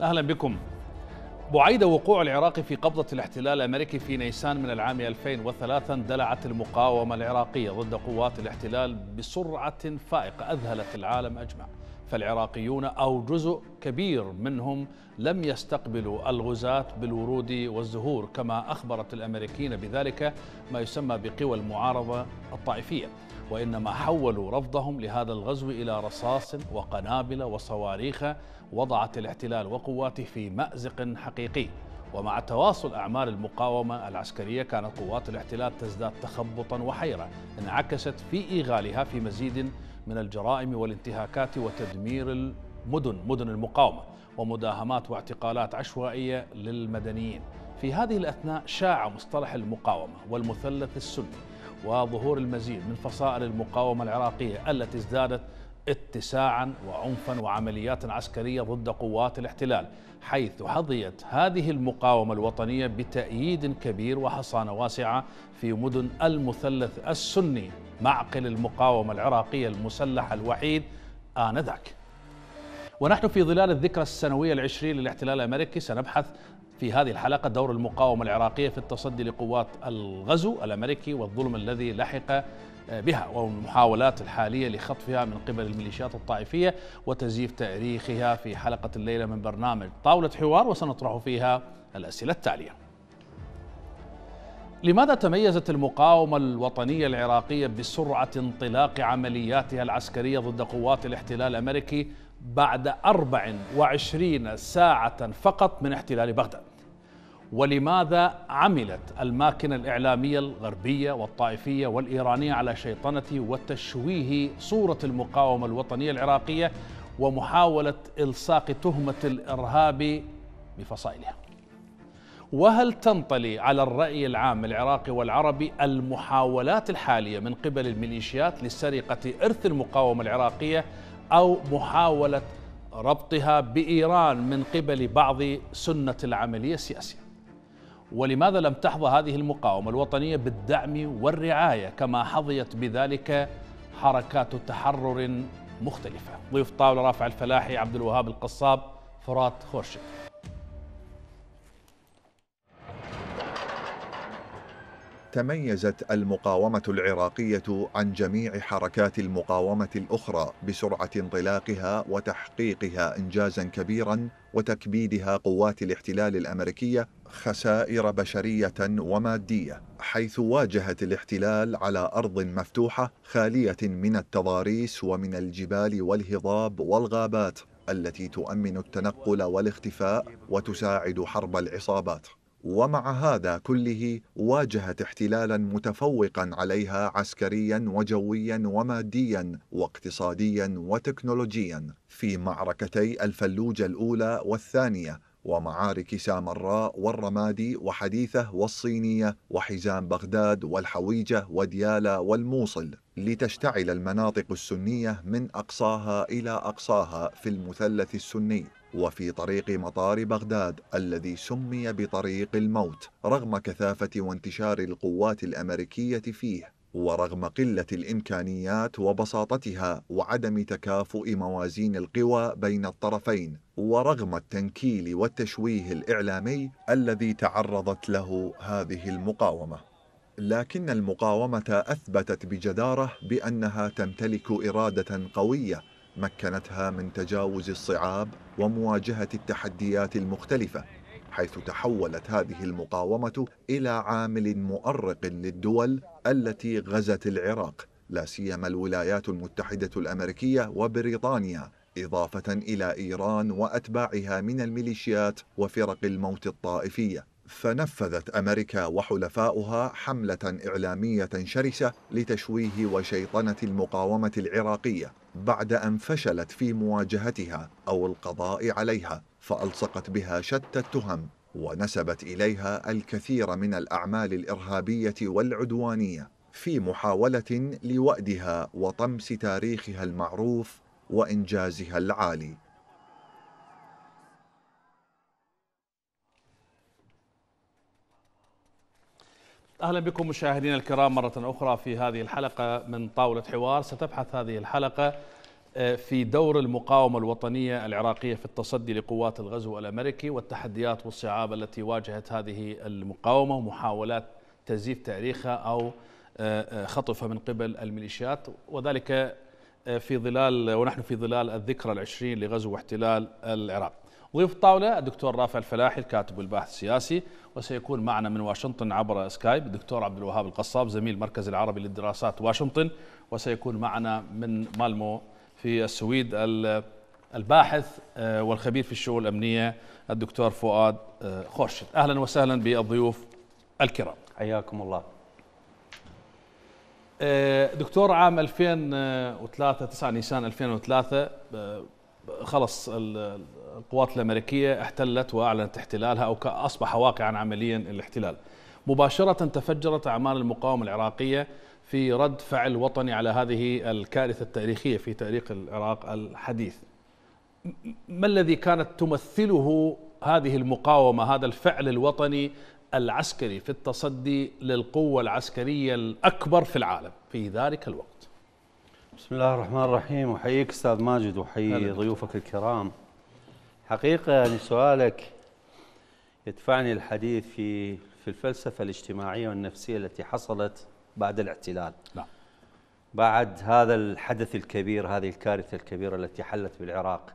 أهلا بكم. بعيد وقوع العراق في قبضة الاحتلال الأمريكي في نيسان من العام 2003 اندلعت المقاومة العراقية ضد قوات الاحتلال بسرعة فائقة أذهلت العالم أجمع. فالعراقيون أو جزء كبير منهم لم يستقبلوا الغزاة بالورود والزهور كما أخبرت الأمريكيين بذلك ما يسمى بقوى المعارضة الطائفية. وإنما حولوا رفضهم لهذا الغزو إلى رصاص وقنابل وصواريخ وضعت الاحتلال وقواته في مأزق حقيقي. ومع تواصل أعمال المقاومة العسكرية كانت قوات الاحتلال تزداد تخبطا وحيرة انعكست في إيغالها في مزيد من الجرائم والانتهاكات وتدمير المدن مدن المقاومة ومداهمات واعتقالات عشوائية للمدنيين. في هذه الأثناء شاع مصطلح المقاومة والمثلث السني وظهور المزيد من فصائل المقاومة العراقية التي ازدادت اتساعا وعنفا وعمليات عسكرية ضد قوات الاحتلال حيث حظيت هذه المقاومة الوطنية بتأييد كبير وحصانة واسعة في مدن المثلث السني معقل المقاومة العراقية المسلح الوحيد آنذاك. ونحن في ظلال الذكرى السنوية العشرين للاحتلال الأمريكي سنبحث في هذه الحلقة دور المقاومة العراقية في التصدي لقوات الغزو الأمريكي والظلم الذي لحق بها والمحاولات الحالية لخطفها من قبل الميليشيات الطائفية وتزييف تاريخها في حلقة الليلة من برنامج طاولة حوار وسنطرح فيها الأسئلة التالية لماذا تميزت المقاومة الوطنية العراقية بسرعة انطلاق عملياتها العسكرية ضد قوات الاحتلال الأمريكي بعد 24 ساعة فقط من احتلال بغداد؟ ولماذا عملت الماكنة الإعلامية الغربية والطائفية والإيرانية على شيطنة وتشويه صورة المقاومة الوطنية العراقية ومحاولة إلصاق تهمة الإرهاب بفصائلها؟ وهل تنطلي على الرأي العام العراقي والعربي المحاولات الحالية من قبل الميليشيات لسرقة إرث المقاومة العراقية أو محاولة ربطها بإيران من قبل بعض سنة العملية السياسية؟ ولماذا لم تحظى هذه المقاومة الوطنية بالدعم والرعاية كما حظيت بذلك حركات تحرر مختلفة؟ ضيف طاولة رافع الفلاحي عبد الوهاب القصاب فرات خورشيد. تميزت المقاومة العراقية عن جميع حركات المقاومة الأخرى بسرعة انطلاقها وتحقيقها إنجازا كبيرا وتكبيدها قوات الاحتلال الأمريكية خسائر بشرية ومادية حيث واجهت الاحتلال على أرض مفتوحة خالية من التضاريس ومن الجبال والهضاب والغابات التي تؤمن التنقل والاختفاء وتساعد حرب العصابات. ومع هذا كله واجهت احتلالا متفوقا عليها عسكريا وجويا وماديا واقتصاديا وتكنولوجيا في معركتي الفلوجة الأولى والثانية ومعارك سامراء والرمادي وحديثة والصينية وحزام بغداد والحويجة وديالا والموصل لتشتعل المناطق السنية من أقصاها إلى أقصاها في المثلث السني. وفي طريق مطار بغداد الذي سمي بطريق الموت رغم كثافة وانتشار القوات الأمريكية فيه ورغم قلة الإمكانيات وبساطتها وعدم تكافؤ موازين القوى بين الطرفين ورغم التنكيل والتشويه الإعلامي الذي تعرضت له هذه المقاومة. لكن المقاومة أثبتت بجدارة بأنها تمتلك إرادة قوية مكنتها من تجاوز الصعاب ومواجهة التحديات المختلفة حيث تحولت هذه المقاومة إلى عامل مؤرق للدول التي غزت العراق لا سيما الولايات المتحدة الأمريكية وبريطانيا إضافة إلى إيران وأتباعها من الميليشيات وفرق الموت الطائفية. فنفذت أمريكا وحلفاؤها حملة إعلامية شرسة لتشويه وشيطنة المقاومة العراقية. بعد أن فشلت في مواجهتها أو القضاء عليها فألصقت بها شتى التهم ونسبت إليها الكثير من الأعمال الإرهابية والعدوانية. في محاولة لوأدها وطمس تاريخها المعروف وإنجازها العالي. أهلا بكم مشاهدينا الكرام مرة أخرى في هذه الحلقة من طاولة حوار. ستبحث هذه الحلقة آه، في دور المقاومة الوطنية العراقية في التصدي لقوات الغزو الأمريكي والتحديات والصعاب التي واجهت هذه المقاومة ومحاولات تزييف تاريخها أو آه، آه، خطفها من قبل الميليشيات. وذلك في ظلال ونحن في ظلال الذكرى العشرين لغزو واحتلال العراق. ضيف الطاولة الدكتور رافع الفلاحي الكاتب والباحث السياسي. وسيكون معنا من واشنطن عبر سكايب الدكتور عبد الوهاب القصاب زميل المركز العربي للدراسات واشنطن. وسيكون معنا من مالمو في السويد الباحث آه، والخبير في الشؤون الأمنية الدكتور فؤاد آه، خورشد أهلا وسهلا بالضيوف الكرام. حياكم الله. آه، دكتور عام 2003 9 نيسان 2003 خلص القوات الأمريكية احتلت وأعلنت احتلالها أو اصبح واقعا عمليا الاحتلال. مباشرة تفجرت أعمال المقاومة العراقية في رد فعل وطني على هذه الكارثة التاريخية في تاريخ العراق الحديث. ما الذي كانت تمثله هذه المقاومه هذا الفعل الوطني العسكري في التصدي للقوه العسكريه الاكبر في العالم في ذلك الوقت؟ بسم الله الرحمن الرحيم احييك أستاذ ماجد واحيي ضيوفك الكرام حقيقة يعني سؤالك يدفعني الحديث في في الفلسفة الاجتماعية والنفسية التي حصلت بعد الاحتلال نعم بعد هذا الحدث الكبير هذه الكارثة الكبيرة التي حلت بالعراق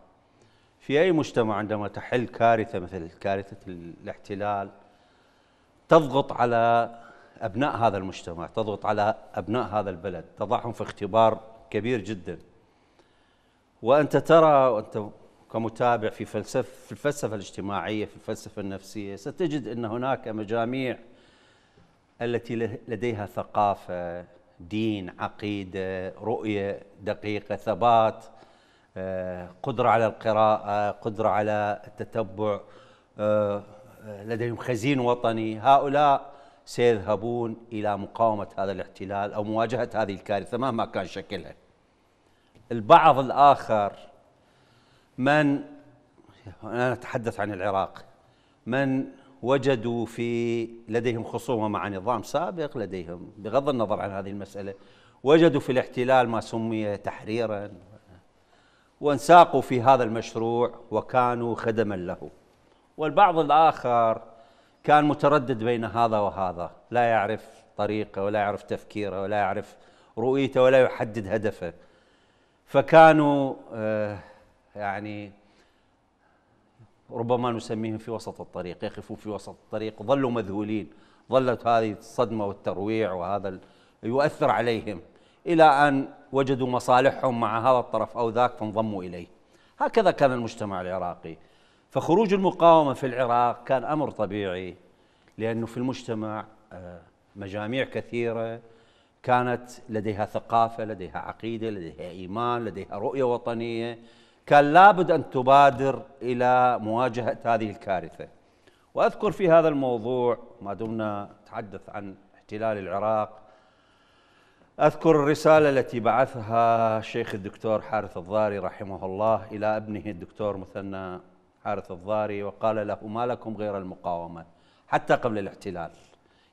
في أي مجتمع عندما تحل كارثة مثل كارثة الاحتلال تضغط على أبناء هذا المجتمع تضغط على أبناء هذا البلد تضعهم في اختبار كبير جدا. وأنت ترى وأنت كمتابع في فلسفه في الفلسفة الاجتماعية في الفلسفة النفسية ستجد إن هناك مجاميع التي لديها ثقافة دين عقيدة رؤية دقيقة ثبات آه، قدرة على القراءة قدرة على التتبع آه، لديهم خزين وطني. هؤلاء سيذهبون إلى مقاومة هذا الاحتلال أو مواجهة هذه الكارثة مهما كان شكلها. البعض الآخر من أنا أتحدث عن العراق. من وجدوا في لديهم خصومة مع نظام سابق لديهم بغض النظر عن هذه المسألة وجدوا في الاحتلال ما سمي تحريرا وانساقوا في هذا المشروع وكانوا خدما له. والبعض الآخر كان متردد بين هذا وهذا لا يعرف طريقه ولا يعرف تفكيره ولا يعرف رؤيته ولا يحدد هدفه. فكانوا آه، يعني ربما نسميهم في وسط الطريق يقفون في وسط الطريق ظلوا مذهولين. ظلت هذه الصدمة والترويع وهذا يؤثر عليهم. إلى أن وجدوا مصالحهم مع هذا الطرف أو ذاك فانضموا إليه. هكذا كان المجتمع العراقي. فخروج المقاومة في العراق كان أمر طبيعي لأنه في المجتمع آه، مجاميع كثيرة كانت لديها ثقافة لديها عقيدة لديها إيمان لديها رؤية وطنية. كان لابد أن تبادر إلى مواجهة هذه الكارثة. وأذكر في هذا الموضوع ما دمنا نتحدث عن احتلال العراق. أذكر الرسالة التي بعثها الشيخ الدكتور حارث الضاري رحمه الله إلى ابنه الدكتور مثنى حارث الضاري وقال له ما لكم غير المقاومة حتى قبل الاحتلال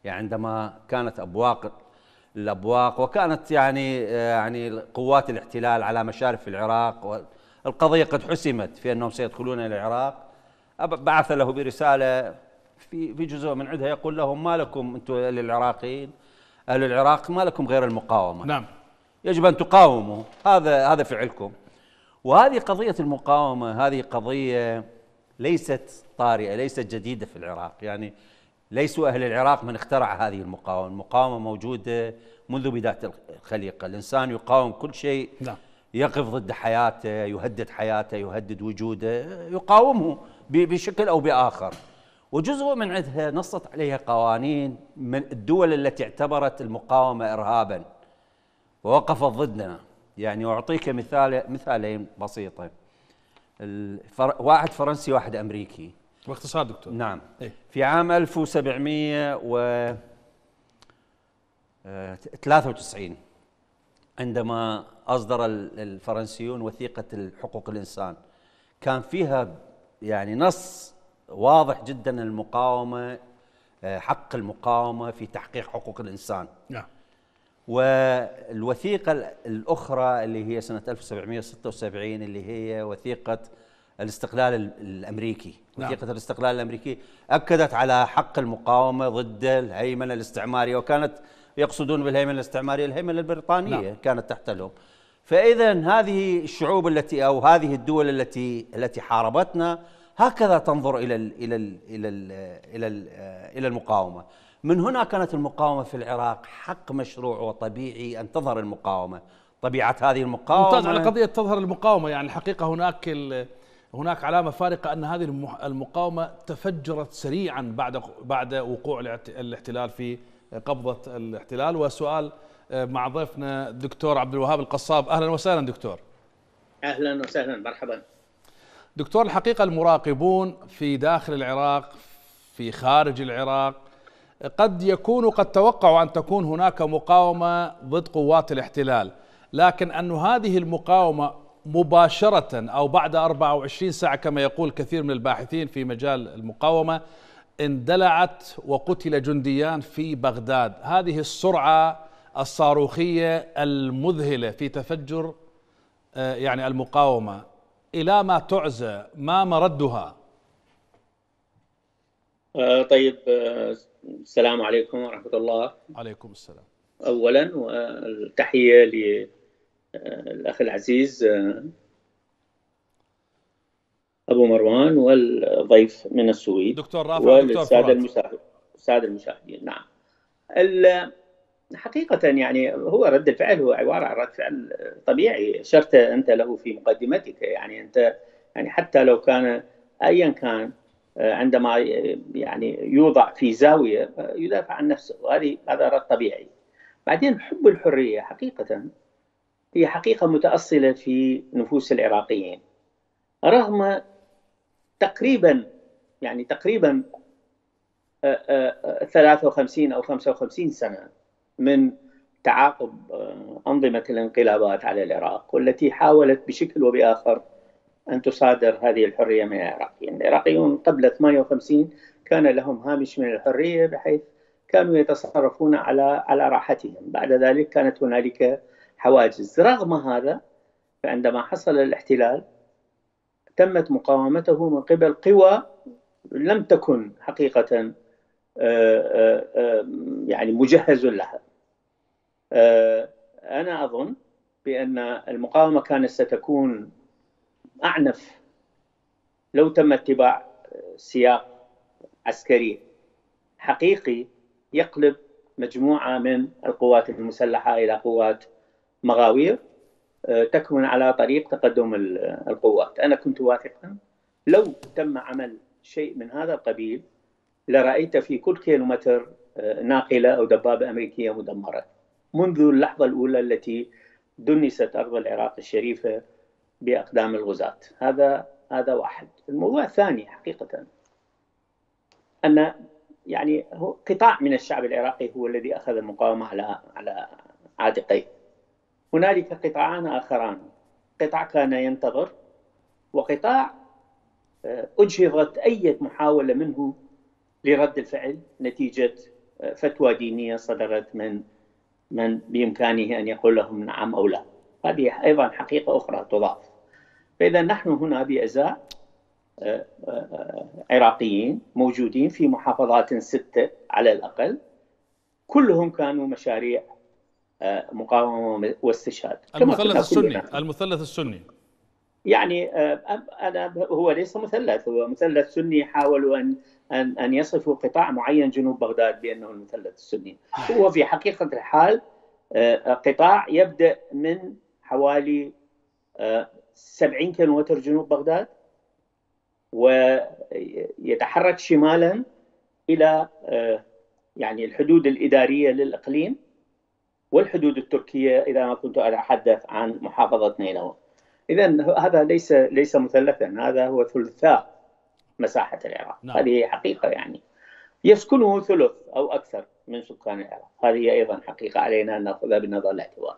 يعني عندما كانت أبواق الأبواق وكانت يعني يعني قوات الاحتلال على مشارف العراق والقضية قد حسمت في أنهم سيدخلون إلى العراق. بعث له برسالة في في جزء من عندها يقول لهم ما لكم أنتم العراقيين؟ أهل العراق ما لكم غير المقاومة. نعم. يجب أن تقاوموا. هذا هذا فعلكم. وهذه قضية المقاومة هذه قضية ليست طارئة ليست جديدة في العراق. يعني ليسوا أهل العراق من اخترع هذه المقاومة. المقاومة موجودة منذ بداية الخليقة. الإنسان يقاوم كل شيء نعم. يقف ضد حياته يهدد حياته يهدد وجوده يقاومه بشكل أو بآخر. وجزء من عندها نصت عليها قوانين من الدول التي اعتبرت المقاومة إرهابا ووقفت ضدنا. يعني أعطيك مثال مثالين بسيطة. واحد فرنسي واحد أمريكي. باختصار دكتور. نعم. إيه؟ في عام 1793 عندما أصدر الفرنسيون وثيقة حقوق الإنسان كان فيها يعني نص واضح جدا المقاومة آه، حق المقاومة في تحقيق حقوق الإنسان. نعم. والوثيقة الأخرى اللي هي سنة 1776 اللي هي وثيقة الاستقلال الأمريكي. نعم. وثيقة الاستقلال الأمريكي أكدت على حق المقاومة ضد الهيمنة الاستعمارية وكانت يقصدون بالهيمنة الاستعمارية الهيمنة البريطانية نعم. كانت تحتلهم. فإذا هذه الشعوب التي أو هذه الدول التي التي حاربتنا هكذا تنظر إلى ال إلى ال إلى ال إلى ال إلى المقاومة. من هنا كانت المقاومة في العراق حق مشروع وطبيعي أن تظهر المقاومة. طبيعة هذه المقاومة ممتاز على قضية تظهر المقاومة. يعني الحقيقة هناك هناك علامة فارقة أن هذه المقاومة تفجرت سريعا بعد بعد وقوع الاحتلال في قبضة الاحتلال. وسؤال آه، مع ضيفنا الدكتور عبد الوهاب القصاب. أهلا وسهلا دكتور. أهلا وسهلا مرحبا. دكتور الحقيقة المراقبون في داخل العراق في خارج العراق قد يكونوا قد توقعوا أن تكون هناك مقاومة ضد قوات الاحتلال. لكن أن هذه المقاومة مباشرة أو بعد 24 ساعة كما يقول كثير من الباحثين في مجال المقاومة اندلعت وقتل جنديان في بغداد. هذه السرعة الصاروخية المذهلة في تفجر آه، يعني المقاومة. إلى ما تعزى ما مردها؟ آه، طيب آه، السلام عليكم ورحمة الله. عليكم السلام. أولا والتحية للأخ العزيز أبو مروان والضيف من السويد. دكتور رافع والسادة المشاهدين السادة المشاهدين نعم. حقيقة يعني هو رد الفعل هو عبارة عن رد فعل طبيعي. شرت أنت له في مقدمتك. يعني أنت يعني حتى لو كان أيا كان عندما يعني يوضع في زاوية يدافع عن نفسه. وهذه هذا رد طبيعي. بعدين حب الحرية حقيقة هي حقيقة متأصلة في نفوس العراقيين. رغم تقريبا يعني تقريبا 53 أو 55 سنة من تعاقب آه، أنظمة الانقلابات على العراق والتي حاولت بشكل وبآخر أن تصادر هذه الحرية من العراقيين. العراقيون قبل 58 كان لهم هامش من الحرية بحيث كانوا يتصرفون على على راحتهم. بعد ذلك كانت هنالك حواجز. رغم هذا فعندما حصل الاحتلال تمت مقاومته من قبل قوى لم تكن حقيقة آه، آه، يعني مجهز لها. آه، أنا أظن بأن المقاومة كانت ستكون أعنف لو تم اتباع سياق عسكري حقيقي يقلب مجموعة من القوات المسلحة إلى قوات مغاوير. آه، تكمن على طريق تقدم القوات. أنا كنت واثقا لو تم عمل شيء من هذا القبيل لرأيت في كل كيلومتر آه، ناقلة أو دبابة أمريكية مدمرة. منذ اللحظة الأولى التي دنست أرض العراق الشريفة بأقدام الغزاة. هذا هذا واحد. الموضوع الثاني حقيقة أن يعني قطاع من الشعب العراقي هو الذي أخذ المقاومة على على عاتقيه هنالك قطاعان آخران. قطاع كان ينتظر وقطاع آه، أجهضت أي محاولة منه لرد الفعل نتيجة آه، فتوى دينية صدرت من من بإمكانه أن يقول لهم نعم أو لا. هذه أيضا حقيقة أخرى تضاف. فإذا نحن هنا بأزاء آه، عراقيين موجودين في محافظات ستة على الأقل. كلهم كانوا مشاريع آه، مقاومة واستشهاد المثلث السني المثلث السني. يعني أنا هو ليس مثلث هو مثلث سني حاولوا أن أن أن يصفوا قطاع معين جنوب بغداد بأنه المثلث السني. هو في حقيقة الحال قطاع يبدأ من حوالي 70 كيلومتر جنوب بغداد ويتحرك شمالا إلى آه، يعني الحدود الإدارية للإقليم. والحدود التركية إذا ما كنت أتحدث عن محافظة نينوى. اذا هذا ليس ليس مثلثا هذا هو ثلثاء مساحة العراق. نعم. هذه حقيقة يعني. يسكنه ثلث أو أكثر من سكان العراق. هذه أيضا حقيقة علينا أن نأخذها بنظر الاعتبار.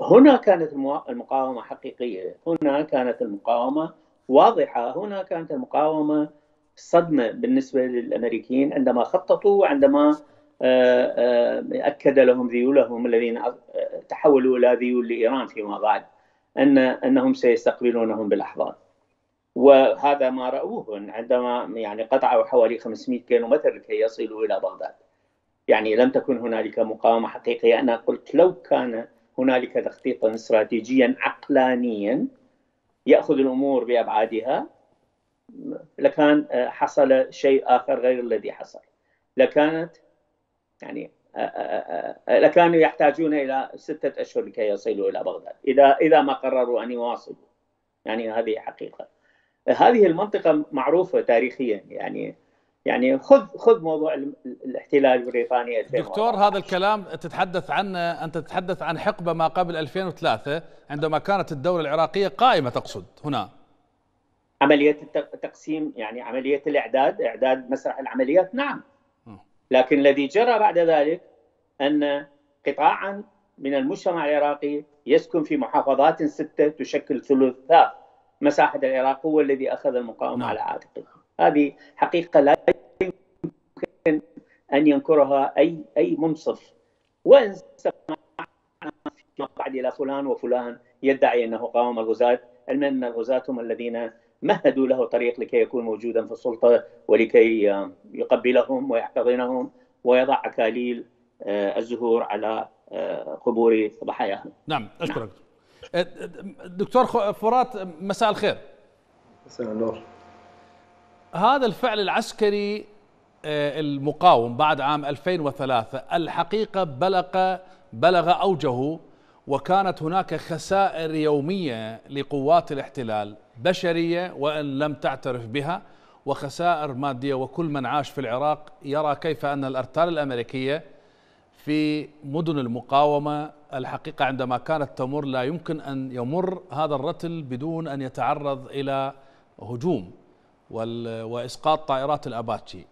هنا كانت المقاومة حقيقية. هنا كانت المقاومة واضحة. هنا كانت المقاومة صدمة بالنسبة للأمريكيين عندما خططوا وعندما أكد لهم ذيولهم الذين آه، تحولوا إلى ذيول لإيران فيما بعد أن أنهم سيستقبلونهم بلحظات وهذا ما رأوه عندما يعني قطعوا حوالي 500 كيلو متر لكي يصلوا إلى بغداد. يعني لم تكن هنالك مقاومة حقيقية. أنا قلت لو كان هنالك تخطيطا استراتيجيا عقلانيا يأخذ الأمور بأبعادها لكان حصل شيء آخر غير الذي حصل. لكانت يعني لكانوا يحتاجون إلى ستة أشهر لكي يصلوا إلى بغداد. إذا إذا ما قرروا أن يواصلوا. يعني هذه حقيقة. هذه المنطقة معروفة تاريخيا. يعني يعني خذ خذ موضوع الاحتلال البريطاني دكتور هذا الكلام تتحدث عنه أنت تتحدث عن حقبة ما قبل 2003 عندما كانت الدولة العراقية قائمة تقصد هنا. عملية التقسيم يعني عملية الإعداد إعداد مسرح العمليات. نعم. لكن الذي جرى بعد ذلك أن قطاعا من المجتمع العراقي يسكن في محافظات ستة تشكل ثلثاء مساحة العراق هو الذي أخذ المقاومة نعم. على عاتقه هذه حقيقة لا يمكن أن ينكرها أي أي منصف وإن فيما بعد إلى فلان وفلان يدعي أنه قاوم الغزاة علما أن الغزاة هم الذين مهدوا له طريق لكي يكون موجودا في السلطة ولكي يقبلهم ويحتضنهم ويضع أكاليل آه، الزهور على آه، قبور ضحاياهم. نعم أشكرك. نعم. دكتور فرات مساء الخير. مساء النور. هذا الفعل العسكري آه، المقاوم بعد عام 2003 الحقيقة بلغ بلغ أوجه وكانت هناك خسائر يومية لقوات الاحتلال بشرية وإن لم تعترف بها وخسائر مادية وكل من عاش في العراق يرى كيف أن الأرتال الأمريكية في مدن المقاومة الحقيقة عندما كانت تمر لا يمكن أن يمر هذا الرتل بدون أن يتعرض إلى هجوم وإسقاط طائرات الأباتشي.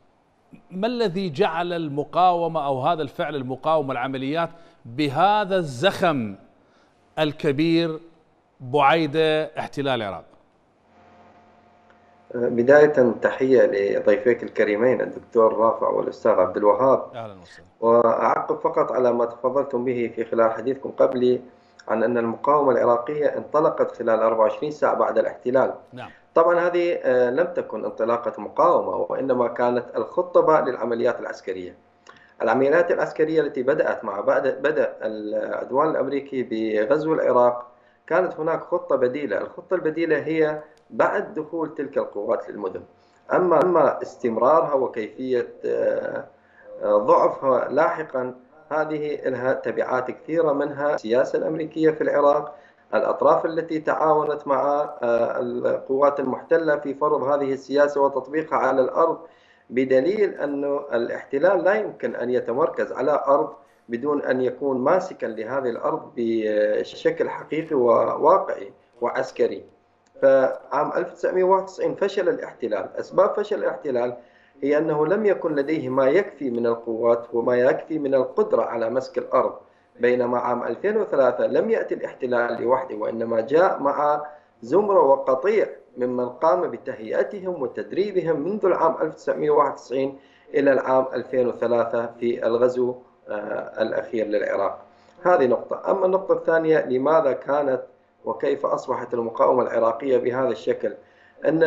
ما الذي جعل المقاومة أو هذا الفعل المقاومة العمليات بهذا الزخم الكبير بعيد احتلال العراق؟ بداية تحية لضيفيك الكريمين الدكتور رافع والأستاذ عبد الوهاب. أهلا وسهلا. وأعقب فقط على ما تفضلتم به في خلال حديثكم قبلي عن أن المقاومة العراقية انطلقت خلال 24 ساعة بعد الاحتلال. نعم. طبعا هذه آه، لم تكن انطلاقة مقاومة وإنما كانت الخطة للعمليات العسكرية. العمليات العسكرية التي بدأت مع بدأ العدوان الأمريكي بغزو العراق كانت هناك خطة بديلة. الخطة البديلة هي بعد دخول تلك القوات للمدن. أما أما استمرارها وكيفية آه، ضعفها لاحقا هذه لها تبعات كثيرة منها السياسة الأمريكية في العراق. الأطراف التي تعاونت مع آه، القوات المحتلة في فرض هذه السياسة وتطبيقها على الأرض بدليل أن الاحتلال لا يمكن أن يتمركز على أرض بدون أن يكون ماسكا لهذه الأرض بشكل حقيقي وواقعي وعسكري. فعام 1991 فشل الاحتلال. أسباب فشل الاحتلال هي أنه لم يكن لديه ما يكفي من القوات وما يكفي من القدرة على مسك الأرض. بينما عام 2003 لم يأتي الاحتلال لوحده وإنما جاء مع زمرة وقطيع ممن قام بتهيئتهم وتدريبهم منذ العام 1991 إلى العام 2003 في الغزو آه، الأخير للعراق. هذه نقطة. أما النقطة الثانية لماذا كانت وكيف أصبحت المقاومة العراقية بهذا الشكل؟ أن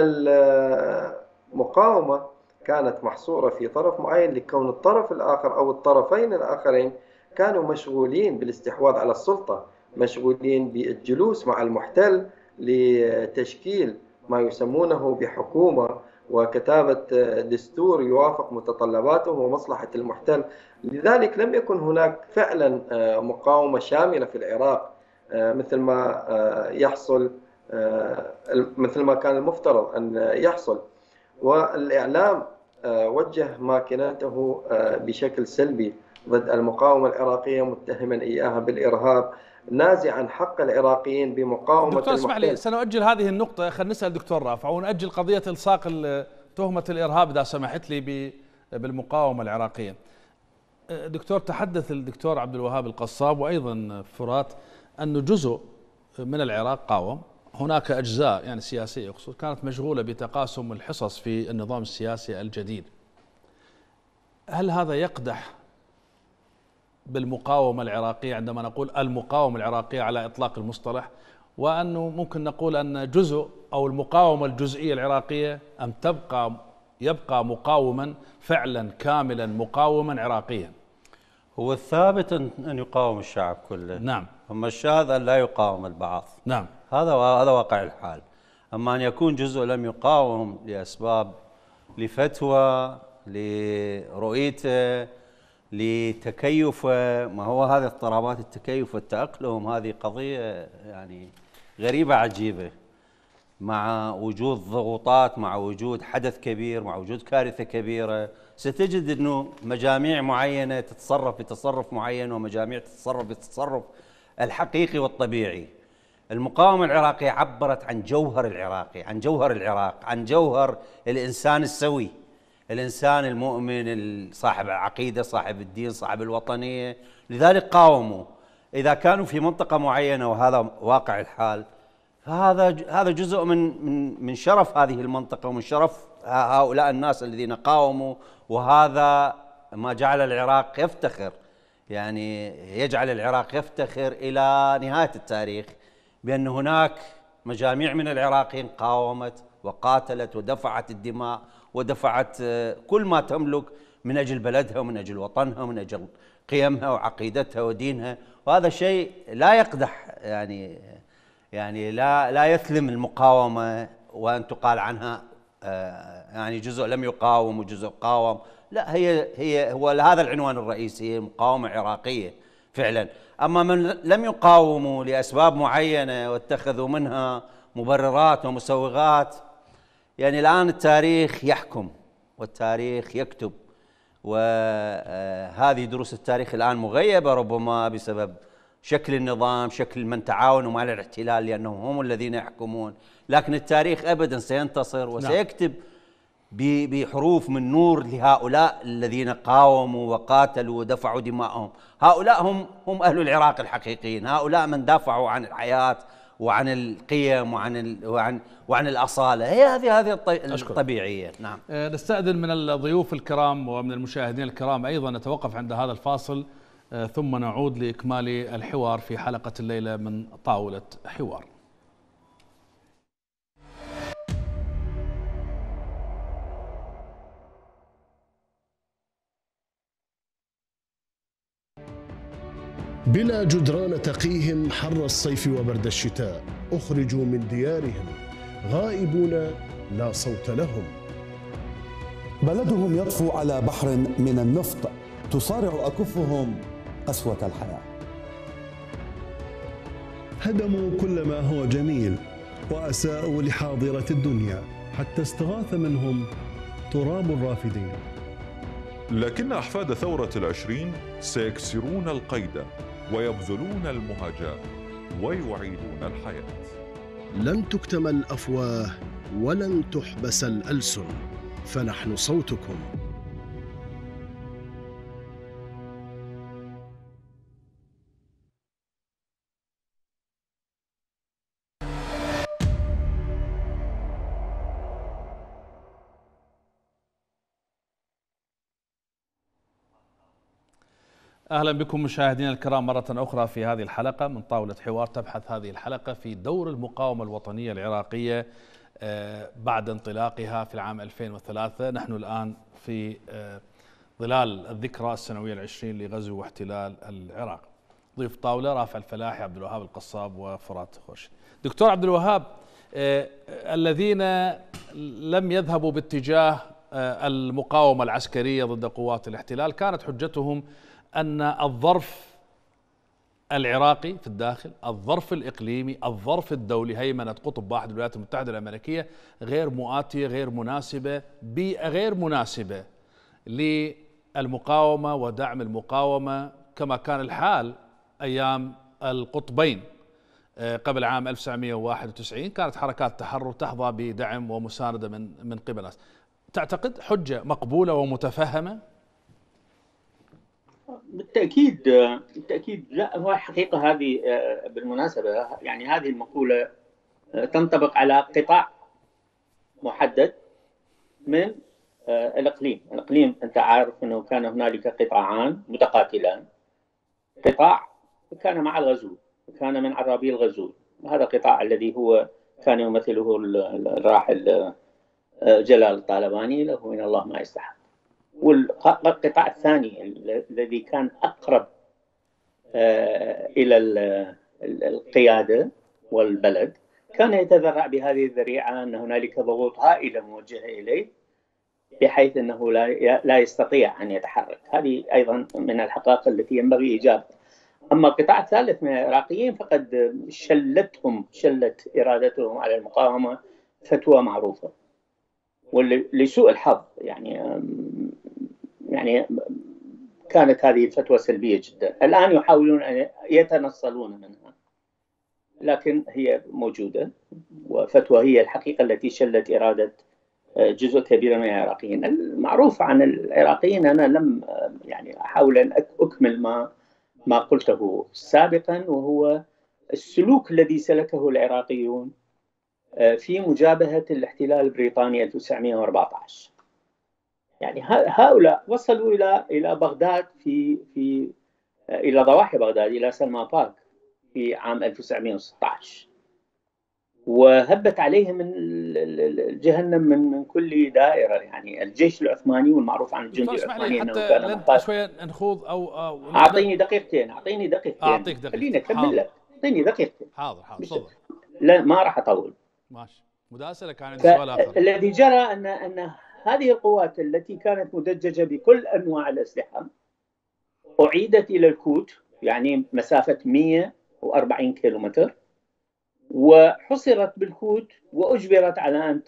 المقاومة كانت محصورة في طرف معين لكون الطرف الآخر أو الطرفين الآخرين كانوا مشغولين بالاستحواذ على السلطة مشغولين بالجلوس مع المحتل لتشكيل ما يسمونه بحكومة. وكتابة دستور يوافق متطلباته ومصلحة المحتل. لذلك لم يكن هناك فعلا آه، مقاومة شاملة في العراق آه، مثل ما آه، يحصل مثل ما كان المفترض أن يحصل. والإعلام وجه ماكينته بشكل سلبي. ضد المقاومة العراقية متهما إياها بالإرهاب نازعا حق العراقيين بمقاومة دكتور اسمح لي سنؤجل هذه النقطة. خلينا نسأل دكتور رافع ونأجل قضية إلصاق تهمة الإرهاب إذا سمحت لي بالمقاومة العراقية. دكتور تحدث الدكتور عبد الوهاب القصاب وأيضا فرات أنه جزء من العراق قاوم. هناك أجزاء يعني سياسية يقصد كانت مشغولة بتقاسم الحصص في النظام السياسي الجديد. هل هذا يقدح بالمقاومة العراقية عندما نقول المقاومة العراقية على إطلاق المصطلح وأنه ممكن نقول أن جزء أو المقاومة الجزئية العراقية أم تبقى يبقى مقاوما فعلا كاملا مقاوما عراقيا. هو الثابت أن يقاوم الشعب كله. نعم. أما الشاذ أن لا يقاوم البعض. نعم. هذا هذا واقع الحال. أما أن يكون جزء لم يقاوم لأسباب لفتوى لرؤيته لتكيفه ما هو هذه اضطرابات التكيف والتأقلم هذه قضية يعني غريبة عجيبة. مع وجود ضغوطات مع وجود حدث كبير مع وجود كارثة كبيرة ستجد أنه مجاميع معينة تتصرف بتصرف معين ومجاميع تتصرف بتصرف الحقيقي والطبيعي. المقاومة العراقية عبرت عن جوهر العراقي عن جوهر العراق عن جوهر الإنسان السوي. الإنسان المؤمن صاحب العقيدة صاحب الدين صاحب الوطنية. لذلك قاوموا. إذا كانوا في منطقة معينة وهذا واقع الحال فهذا هذا جزء من من من شرف هذه المنطقة ومن شرف هؤلاء الناس الذين قاوموا. وهذا ما جعل العراق يفتخر. يعني يجعل العراق يفتخر إلى نهاية التاريخ بأن هناك مجاميع من العراقيين قاومت وقاتلت ودفعت الدماء. ودفعت آه، كل ما تملك من أجل بلدها ومن أجل وطنها ومن أجل قيمها وعقيدتها ودينها. وهذا شيء لا يقدح يعني يعني لا لا يثلم المقاومة وأن تقال عنها آه، يعني جزء لم يقاوم وجزء قاوم. لا هي هي هو هذا العنوان الرئيسي هي مقاومة عراقية فعلا. أما من لم يقاوموا لأسباب معينة واتخذوا منها مبررات ومسوغات يعني الآن التاريخ يحكم والتاريخ يكتب وهذه دروس التاريخ الآن مغيبة ربما بسبب شكل النظام شكل من تعاونوا مع الاحتلال لأنهم هم الذين يحكمون. لكن التاريخ أبدا سينتصر نعم. وسيكتب بحروف من نور لهؤلاء الذين قاوموا وقاتلوا ودفعوا دماءهم. هؤلاء هم هم أهل العراق الحقيقيين. هؤلاء من دافعوا عن الحياة وعن القيم وعن وعن وعن الأصالة. هي هذه هذه الطبيعية. نعم. آه، نستأذن من الضيوف الكرام ومن المشاهدين الكرام أيضا نتوقف عند هذا الفاصل آه، ثم نعود لإكمال الحوار في حلقة الليلة من طاولة حوار. بلا جدران تقيهم حر الصيف وبرد الشتاء. أخرجوا من ديارهم. غائبون لا صوت لهم. بلدهم يطفو على بحر من النفط. تصارع أكفهم قسوة الحياة. هدموا كل ما هو جميل وأساءوا لحاضرة الدنيا حتى استغاث منهم تراب الرافدين. لكن أحفاد ثورة العشرين سيكسرون القيد. ويبذلون المهاجات ويعيدون الحياة. لن تكتم الأفواه ولن تحبس الألسن فنحن صوتكم. أهلا بكم مشاهدينا الكرام مرة أخرى في هذه الحلقة من طاولة حوار تبحث هذه الحلقة في دور المقاومة الوطنية العراقية آه، بعد انطلاقها في العام 2003 نحن الآن في آه، ظلال الذكرى السنوية العشرين لغزو واحتلال العراق. ضيف طاولة رافع الفلاحي عبد الوهاب القصاب وفرات خورشيد. دكتور عبد الوهاب آه، الذين لم يذهبوا باتجاه المقاومة العسكرية ضد قوات الاحتلال كانت حجتهم أن الظرف العراقي في الداخل الظرف الإقليمي الظرف الدولي هيمنة قطب واحد الولايات المتحدة الأمريكية غير مؤاتية غير مناسبة بيئة غير مناسبة للمقاومة ودعم المقاومة كما كان الحال أيام القطبين آه، قبل عام 1991 كانت حركات تحرر تحظى بدعم ومساندة من من قبل الناس تعتقد حجة مقبولة ومتفهمة؟ بالتأكيد بالتأكيد لا هو حقيقة هذه بالمناسبة يعني هذه المقولة تنطبق على قطاع محدد من الإقليم. الإقليم أنت عارف أنه كان هنالك قطاعان متقاتلان. قطاع كان مع الغزو كان من عرابي الغزو. هذا القطاع الذي هو كان يمثله الراحل جلال الطالباني له من الله ما يستحق. والقطاع الثاني الذي كان أقرب آه، إلى القيادة والبلد كان يتذرع بهذه الذريعة أن هنالك ضغوط هائلة موجهة إليه بحيث أنه لا لا يستطيع أن يتحرك. هذه أيضا من الحقائق التي ينبغي إجابتها أما القطاع الثالث من العراقيين فقد شلتهم شلت إرادتهم على المقاومة فتوى معروفة. ولسوء الحظ يعني يعني كانت هذه الفتوى سلبية جدا. الآن يحاولون أن يتنصلون منها لكن هي موجودة وفتوى هي الحقيقة التي شلت إرادة جزء كبير من العراقيين. المعروف عن العراقيين أنا لم يعني أحاول أن أكمل ما ما قلته سابقا وهو السلوك الذي سلكه العراقيون آه، في مجابهة الاحتلال البريطاني 1914 يعني هؤلاء وصلوا إلى إلى بغداد في في آه، إلى ضواحي بغداد إلى سلمى بارك في عام 1916 وهبت عليهم جهنم من من كل دائرة يعني الجيش العثماني والمعروف عن الجندي العثماني إنه كان شوية نخوض أو, أو أعطيني دقيقتين أعطيني دقيقتين. أعطيك دقيقتين. خليني أكمل لك. أعطيني دقيقتين. حاضر حاضر تفضل. لا ما راح أطول. ماشي. مداسه كان عندي سؤال آخر. الذي جرى ان أن هذه القوات التي كانت مدججة بكل أنواع الأسلحة أعيدت إلى الكوت يعني مسافة 140 كيلومتر وحصرت بالكوت وأجبرت على أن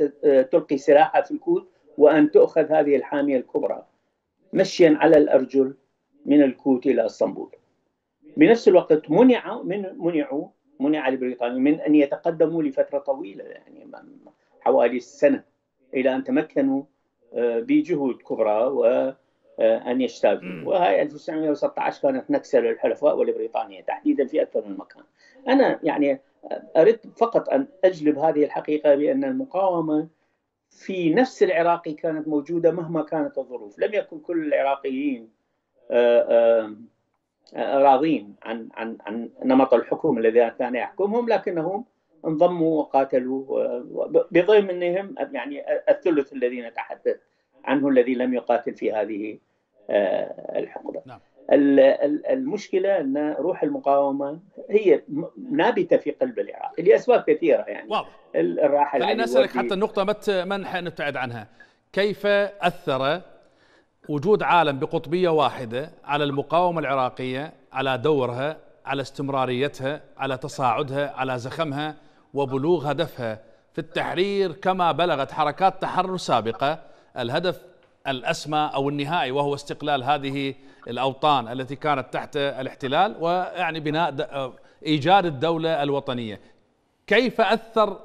تلقي سلاحها في الكوت وأن تؤخذ هذه الحامية الكبرى مشيا على الأرجل من الكوت إلى إسطنبول. بنفس الوقت منع من منعوا منع البريطانيون من أن يتقدموا لفترة طويلة يعني حوالي سنة إلى أن تمكنوا بجهود كبرى وان آه، يجتازوا وهي 1916 كانت نكسه للحلفاء ولبريطانيا تحديدا في أكثر من مكان. أنا يعني أردت فقط أن أجلب هذه الحقيقة بأن المقاومة في نفس العراق كانت موجودة مهما كانت الظروف. لم يكن كل العراقيين آه، آه، آه، راضين عن عن عن نمط الحكم الذي كان يحكمهم لكنهم انضموا وقاتلوا بضمنهم يعني الثلث الذي نتحدث عنه الذي لم يقاتل في هذه الحقبة. نعم. المشكلة أن روح المقاومة هي نابتة في قلب العراق لأسباب كثيرة يعني واضح الراحل خليني أسألك حتى النقطة ما نبتعد عنها كيف أثر وجود عالم بقطبية واحدة على المقاومة العراقية على دورها على استمراريتها على تصاعدها على زخمها وبلوغ هدفها في التحرير كما بلغت حركات تحرر سابقة الهدف الأسمى أو النهائي وهو استقلال هذه الأوطان التي كانت تحت الاحتلال ويعني بناء إيجاد الدولة الوطنية. كيف أثر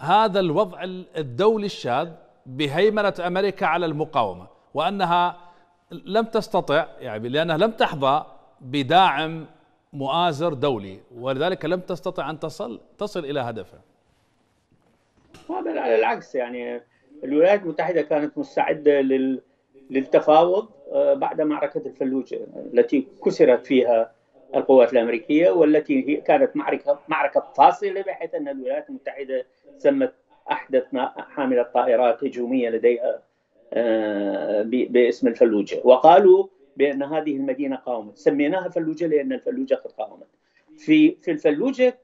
هذا الوضع الدولي الشاذ بهيمنة أمريكا على المقاومة وأنها لم تستطع يعني لأنها لم تحظى بداعم مؤازر دولي ولذلك لم تستطع أن تصل تصل إلى هدفها. على العكس يعني الولايات المتحدة كانت مستعدة للتفاوض آه، بعد معركة الفلوجة التي كسرت فيها القوات الأمريكية والتي هي كانت معركة معركة فاصلة بحيث أن الولايات المتحدة سمت أحدث حاملة طائرات هجومية لديها آه، باسم الفلوجة وقالوا بأن هذه المدينة قاومت. سميناها فلوجة لأن الفلوجة قد قاومت. في في الفلوجة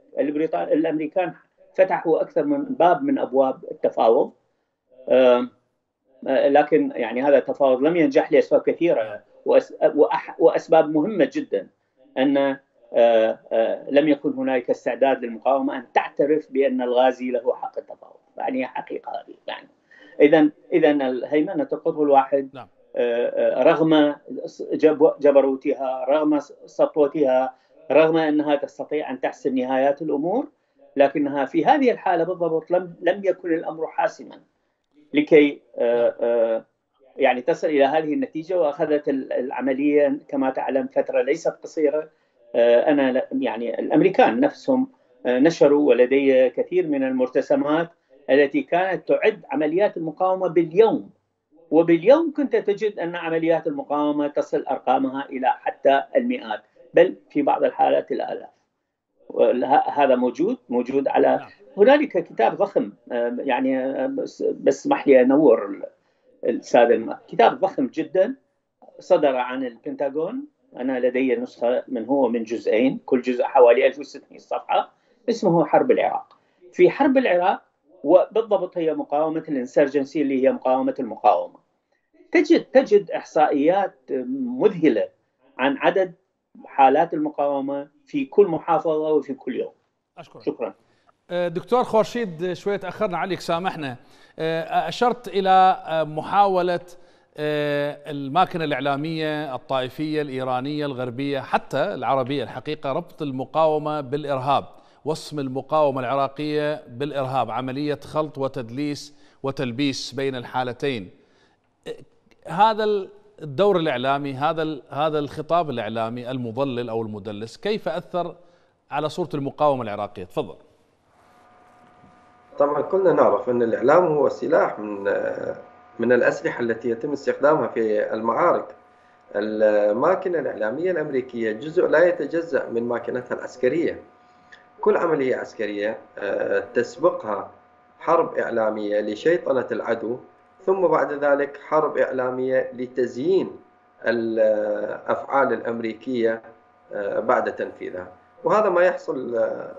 الأمريكان فتحوا أكثر من باب من أبواب التفاوض. آه، لكن يعني هذا التفاوض لم ينجح لأسباب كثيرة وأسباب مهمة جدا. أن آه، آه، لم يكن هناك استعداد للمقاومة أن تعترف بأن الغازي له حق التفاوض. يعني حقيقة هذه. يعني اذا اذا الهيمنة القطب الواحد نعم. رغم جبروتها رغم سطوتها رغم أنها تستطيع أن تحسن نهايات الأمور لكنها في هذه الحالة بالضبط لم لم يكن الأمر حاسما لكي يعني تصل إلى هذه النتيجة وأخذت العملية كما تعلم فترة ليست قصيرة. أنا يعني الأمريكان نفسهم نشروا ولدي كثير من المرتسمات التي كانت تعد عمليات المقاومة باليوم. وباليوم كنت تجد أن عمليات المقاومة تصل أرقامها إلى حتى المئات بل في بعض الحالات الآلاف. هذا موجود موجود على نعم. هنالك كتاب ضخم يعني بس اسمح لي أنور الساده كتاب ضخم جدا صدر عن البنتاغون. أنا لدي نسخة من هو من جزئين كل جزء حوالي 1600 صفحة اسمه حرب العراق. في حرب العراق وبالضبط هي مقاومة الإنسرجنسي اللي هي مقاومة المقاومة. تجد تجد إحصائيات مذهلة عن عدد حالات المقاومة في كل محافظة وفي كل يوم. أشكرك. شكرا. أه، دكتور خورشيد شوية تاخرنا عليك سامحنا. أه، أشرت إلى أه، محاولة الماكنه الإعلامية الطائفية الإيرانية الغربية حتى العربية الحقيقة ربط المقاومة بالإرهاب. وصم المقاومة العراقية بالإرهاب عملية خلط وتدليس وتلبيس بين الحالتين. هذا الدور الإعلامي هذا هذا الخطاب الإعلامي المضلل أو المدلس كيف أثر على صورة المقاومة العراقية؟ تفضل. طبعا كلنا نعرف أن الإعلام هو سلاح من من الأسلحة التي يتم استخدامها في المعارك. الماكينة الإعلامية الأمريكية جزء لا يتجزأ من ماكينتها العسكرية. كل عملية عسكرية آه، تسبقها حرب إعلامية لشيطنة العدو ثم بعد ذلك حرب إعلامية لتزيين الأفعال الأمريكية آه، بعد تنفيذها. وهذا ما يحصل آه،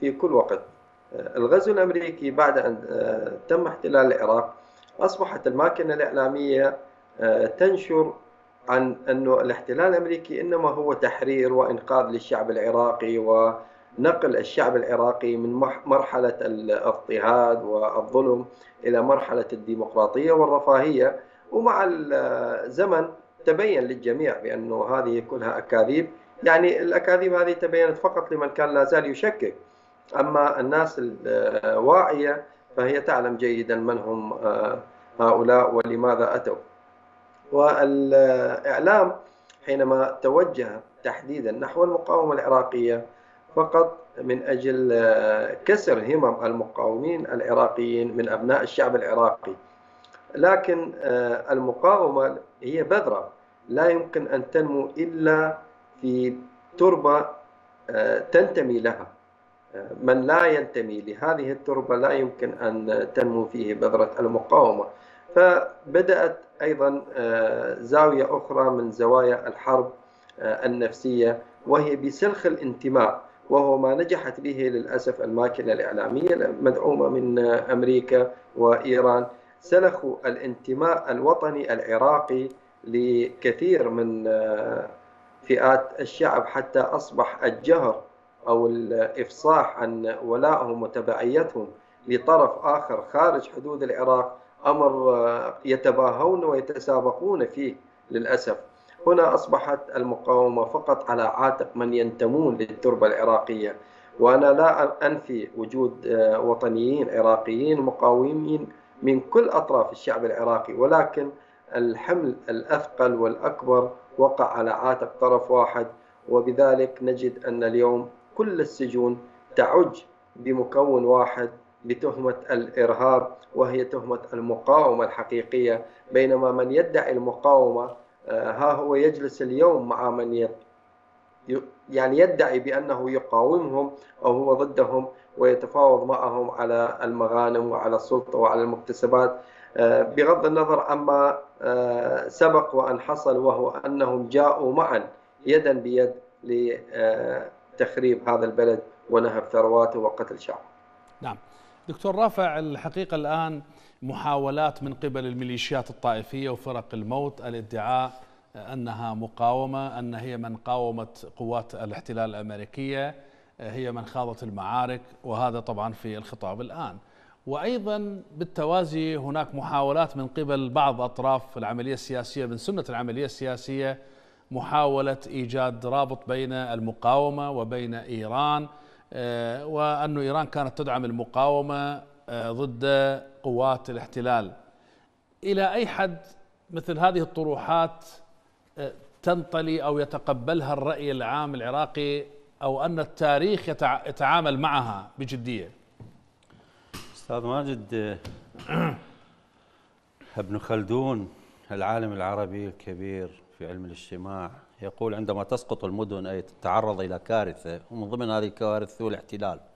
في كل وقت. آه، الغزو الأمريكي بعد أن تم احتلال العراق أصبحت الماكينة الإعلامية تنشر عن أنه الاحتلال الأمريكي إنما هو تحرير وإنقاذ للشعب العراقي و نقل الشعب العراقي من مرحلة الاضطهاد والظلم إلى مرحلة الديمقراطية والرفاهية. ومع الزمن تبين للجميع بأنه هذه كلها أكاذيب. يعني الأكاذيب هذه تبينت فقط لمن كان لا زال يشكك. أما الناس الواعية فهي تعلم جيدا من هم هؤلاء ولماذا أتوا. والإعلام حينما توجه تحديدا نحو المقاومة العراقية فقط من أجل آه، كسر همم المقاومين العراقيين من أبناء الشعب العراقي. لكن آه، المقاومة هي بذرة. لا يمكن أن تنمو إلا في تربة آه، تنتمي لها. من لا ينتمي لهذه التربة لا يمكن أن تنمو فيه بذرة المقاومة. فبدأت أيضا زاوية أخرى من زوايا الحرب النفسية وهي بسلخ الانتماء. وهو ما نجحت به للأسف الماكينة الإعلامية المدعومة من أمريكا وإيران. سلخوا الانتماء الوطني العراقي لكثير من فئات الشعب حتى أصبح الجهر أو الإفصاح عن ولائهم وتبعيتهم لطرف آخر خارج حدود العراق. أمر يتباهون ويتسابقون فيه للأسف. هنا أصبحت المقاومة فقط على عاتق من ينتمون للتربة العراقية. وأنا لا أنفي وجود آه، وطنيين عراقيين مقاومين من كل أطراف الشعب العراقي ولكن الحمل الأثقل والأكبر وقع على عاتق طرف واحد. وبذلك نجد أن اليوم كل السجون تعج بمكون واحد بتهمة الإرهاب وهي تهمة المقاومة الحقيقية. بينما من يدعي المقاومة ها هو يجلس اليوم مع من يعني يدعي بأنه يقاومهم أو هو ضدهم ويتفاوض معهم على المغانم وعلى السلطة وعلى المكتسبات. آه، بغض النظر عما آه، سبق وأن حصل وهو أنهم جاءوا معا يدا بيد لتخريب هذا البلد ونهب ثرواته وقتل شعبه. نعم. دكتور رافع الحقيقة الآن محاولات من قبل الميليشيات الطائفية وفرق الموت الادعاء أنها مقاومة أن هي من قاومت قوات الاحتلال الأمريكية هي من خاضت المعارك وهذا طبعا في الخطاب الآن. وأيضا بالتوازي هناك محاولات من قبل بعض أطراف العملية السياسية من سنة العملية السياسية محاولة إيجاد رابط بين المقاومة وبين إيران وأن إيران كانت تدعم المقاومة آه، ضد قوات الاحتلال. إلى أي حد مثل هذه الطروحات آه، تنطلي أو يتقبلها الرأي العام العراقي أو أن التاريخ يتعامل معها بجدية؟ أستاذ ماجد ابن خلدون العالم العربي الكبير في علم الاجتماع يقول عندما تسقط المدن أي تتعرض إلى كارثة ومن ضمن هذه الكوارث هو الاحتلال. آه،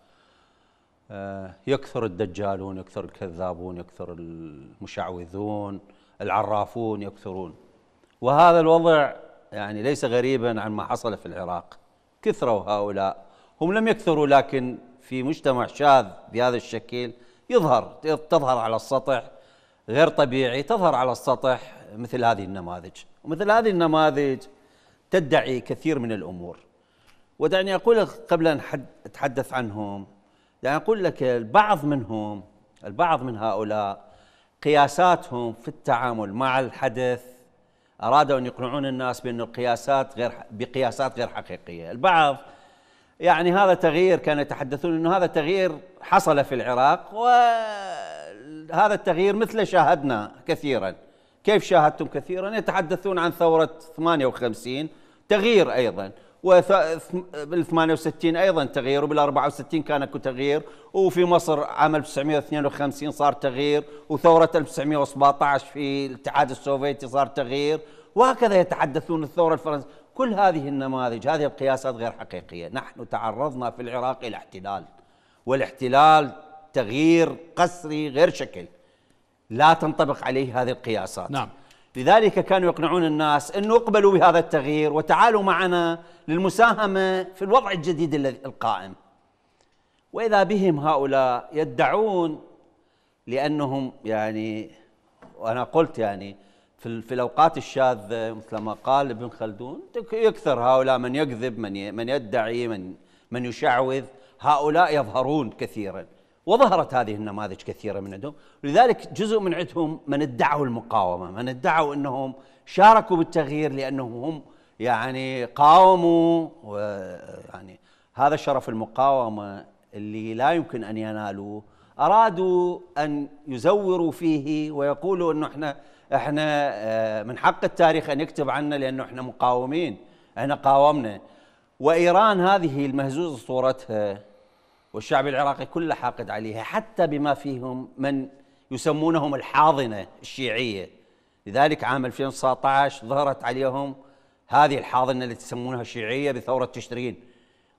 يكثر الدجالون يكثر الكذابون يكثر المشعوذون العرافون يكثرون. وهذا الوضع يعني ليس غريبا عن ما حصل في العراق. كثروا هؤلاء. هم لم يكثروا لكن في مجتمع شاذ بهذا الشكل يظهر تظهر على السطح غير طبيعي تظهر على السطح مثل هذه النماذج. ومثل هذه النماذج تدعي كثير من الأمور. ودعني أقول لك قبل أن أتحدث عنهم دعني أقول لك البعض منهم البعض من هؤلاء قياساتهم في التعامل مع الحدث أرادوا أن يقنعون الناس بأن القياسات غير بقياسات غير حقيقية، البعض يعني هذا تغيير كانوا يتحدثون إنه هذا تغيير حصل في العراق وهذا التغيير مثله شاهدنا كثيرا. كيف شاهدتم كثيرا؟ يتحدثون عن ثورة 58 تغيير أيضا. وبال 68 أيضا تغيير وبال 64 كان أكو تغيير. وفي مصر عام 1952 صار تغيير وثورة 1917 في الاتحاد السوفيتي صار تغيير وهكذا يتحدثون الثورة الفرنسية. كل هذه النماذج هذه القياسات غير حقيقية. نحن تعرضنا في العراق إلى احتلال والاحتلال تغيير قسري غير شكل. لا تنطبق عليه هذه القياسات. نعم. لذلك كانوا يقنعون الناس أنه اقبلوا بهذا التغيير وتعالوا معنا للمساهمة في الوضع الجديد القائم. وإذا بهم هؤلاء يدعون لأنهم يعني وأنا قلت يعني في, في الأوقات الشاذة مثل ما قال ابن خلدون يكثر هؤلاء من يكذب من من يدعي من من يشعوذ. هؤلاء يظهرون كثيرا. وظهرت هذه النماذج كثيرة من عندهم. لذلك جزء من عندهم من ادعوا المقاومة من ادعوا أنهم شاركوا بالتغيير لأنهم هم يعني قاوموا يعني هذا شرف المقاومة اللي لا يمكن أن ينالوه. أرادوا أن يزوروا فيه ويقولوا أنه إحنا إحنا آه، من حق التاريخ أن يكتب عنا لأنه إحنا مقاومين إحنا قاومنا. وإيران هذه المهزوز صورتها. والشعب العراقي كله حاقد عليها حتى بما فيهم من يسمونهم الحاضنة الشيعية. لذلك عام 2019 ظهرت عليهم هذه الحاضنة التي يسمونها الشيعية بثورة تشرين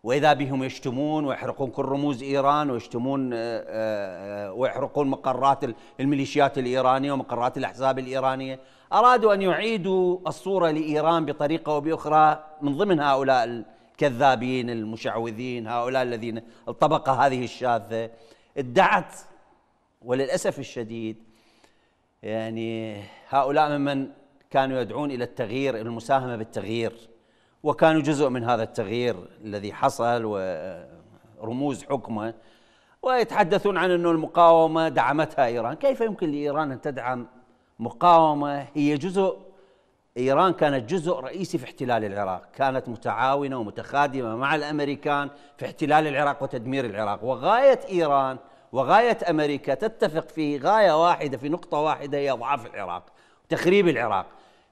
وإذا بهم يشتمون ويحرقون كل رموز إيران ويشتمون آه، آه، ويحرقون مقرات الميليشيات الإيرانية ومقرات الأحزاب الإيرانية أرادوا أن يعيدوا الصورة لإيران بطريقة أو بأخرى من ضمن هؤلاء الكذابين المشعوذين هؤلاء الذين الطبقة هذه الشاذة ادعت وللأسف الشديد يعني هؤلاء ممن كانوا يدعون إلى التغيير المساهمة بالتغيير وكانوا جزء من هذا التغيير الذي حصل ورموز حكمه ويتحدثون عن أنه المقاومة دعمتها إيران. كيف يمكن لإيران أن تدعم مقاومة؟ هي جزء إيران كانت جزء رئيسي في احتلال العراق كانت متعاونة ومتخادمة مع الأمريكان في احتلال العراق وتدمير العراق. وغاية إيران وغاية أمريكا تتفق في غاية واحدة في نقطة واحدة هي إضعاف العراق تخريب العراق.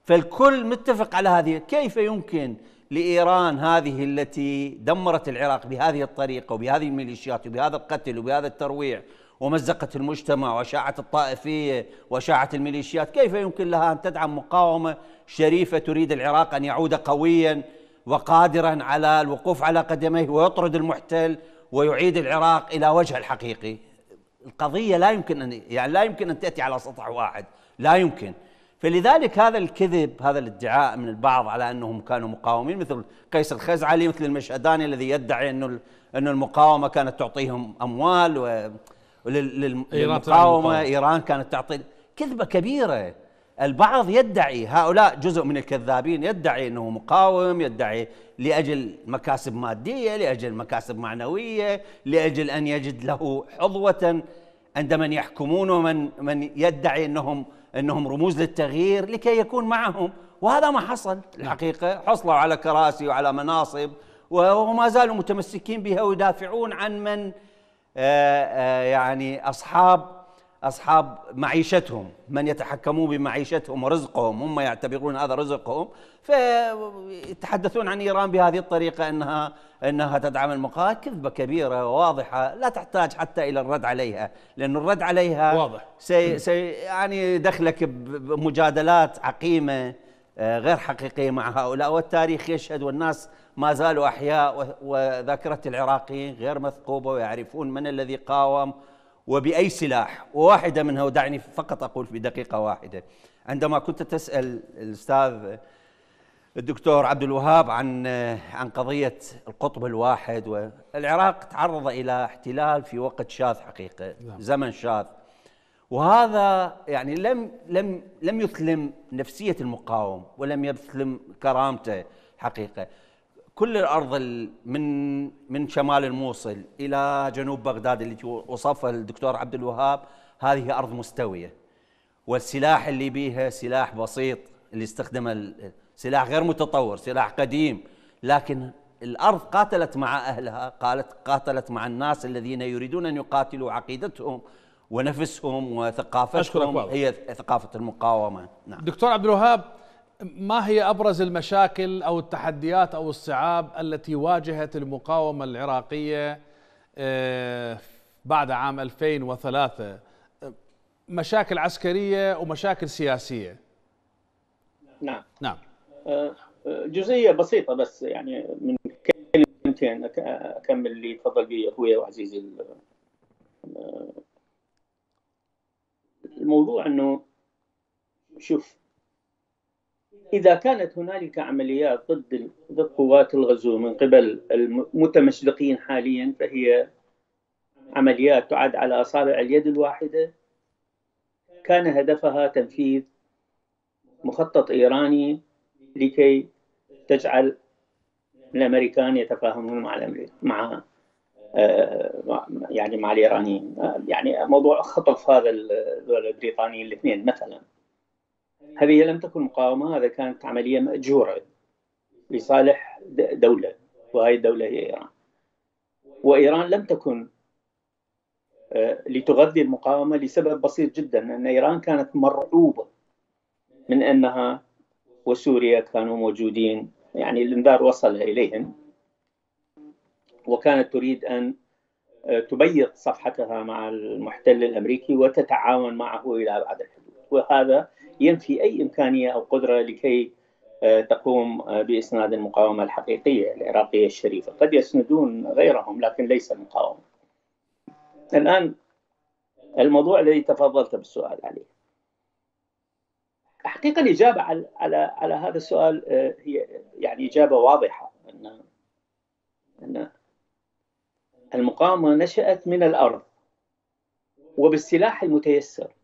فالكل متفق على هذه. كيف يمكن لإيران هذه التي دمرت العراق بهذه الطريقة وبهذه الميليشيات وبهذا القتل وبهذا الترويع ومزقت المجتمع وشاعت الطائفية وشاعت الميليشيات كيف يمكن لها أن تدعم مقاومة شريفة تريد العراق أن يعود قويا وقادرا على الوقوف على قدميه ويطرد المحتل ويعيد العراق إلى وجه الحقيقي؟ القضية لا يمكن أن يعني لا يمكن أن تأتي على سطح واحد لا يمكن. فلذلك هذا الكذب هذا الادعاء من البعض على أنهم كانوا مقاومين مثل قيس الخزعلي مثل المشهداني الذي يدعي انه انه المقاومة كانت تعطيهم أموال و للمقاومة إيران كانت تعطي كذبة كبيرة. البعض يدعي هؤلاء جزء من الكذابين يدعي إنه مقاوم يدعي لأجل مكاسب مادية لأجل مكاسب معنوية لأجل أن يجد له حظوة. عند من يحكمون ومن من يدعي انهم إنهم رموز للتغيير لكي يكون معهم. وهذا ما حصل نعم. الحقيقة. حصلوا على كراسي وعلى مناصب وما زالوا متمسكين بها ويدافعون عن من يعني اصحاب أصحاب معيشتهم من يتحكمون بمعيشتهم ورزقهم هم يعتبرون هذا رزقهم فيتحدثون عن إيران بهذه الطريقة انها إنها تدعم المقاومه كذبة كبيرة وواضحة لا تحتاج حتى إلى الرد عليها لأن الرد عليها واضح. سي سي يعني دخلك بمجادلات عقيمة آه، غير حقيقية مع هؤلاء والتاريخ يشهد والناس ما زالوا أحياء وذاكرة العراقيين غير مثقوبة ويعرفون من الذي قاوم وبأي سلاح. وواحدة منها ودعني فقط أقول في دقيقة واحدة. عندما كنت تسأل الأستاذ الدكتور عبد الوهاب عن عن قضية القطب الواحد والعراق تعرض إلى احتلال في وقت شاذ حقيقة نعم. زمن شاذ. وهذا يعني لم لم لم يثلم نفسية المقاوم ولم يثلم كرامته حقيقة. كل الأرض من من شمال الموصل إلى جنوب بغداد اللي وصفها الدكتور عبد الوهاب هذه أرض مستوية. والسلاح اللي بيها سلاح بسيط اللي استخدمه سلاح غير متطور سلاح قديم. لكن الأرض قاتلت مع أهلها قالت قاتلت مع الناس الذين يريدون أن يقاتلوا عقيدتهم ونفسهم وثقافتهم. هي ثقافة المقاومة. نعم. دكتور عبد الوهاب ما هي أبرز المشاكل أو التحديات أو الصعاب التي واجهت المقاومة العراقية آه، بعد عام 2003 مشاكل عسكرية ومشاكل سياسية. نعم. نعم. آه، جزئية بسيطة بس يعني من كلمتين أكمل اللي تفضل به أخوي وعزيزي آه، الموضوع إنه شوف إذا كانت هنالك عمليات ضد ضد قوات الغزو من قبل المتمشدقين حاليا فهي عمليات تعد على أصابع اليد الواحدة كان هدفها تنفيذ مخطط إيراني لكي تجعل الأمريكان يتفاهمون مع الأمريكان مع آه، يعني مع الإيرانيين. يعني موضوع خطف هذا البريطانيين الاثنين مثلا. هذه لم تكن مقاومة هذا كانت عملية مأجورة لصالح دولة وهذه الدولة هي إيران. وإيران لم تكن آه، لتغذي المقاومة لسبب بسيط جدا أن إيران كانت مرعوبة من أنها وسوريا كانوا موجودين يعني الإنذار وصل إليهم وكانت تريد أن آه، تبيض صفحتها مع المحتل الأمريكي وتتعاون معه إلى أبعد الحدود. وهذا ينفي أي إمكانية أو قدرة لكي آه، تقوم آه، بإسناد المقاومة الحقيقية العراقية الشريفة. قد يسندون غيرهم لكن ليس المقاومة. الآن الموضوع الذي تفضلت بالسؤال عليه. حقيقة الإجابة على على على هذا السؤال آه، هي يعني إجابة واضحة. أن أن المقاومة نشأت من الأرض وبالسلاح المتيسر.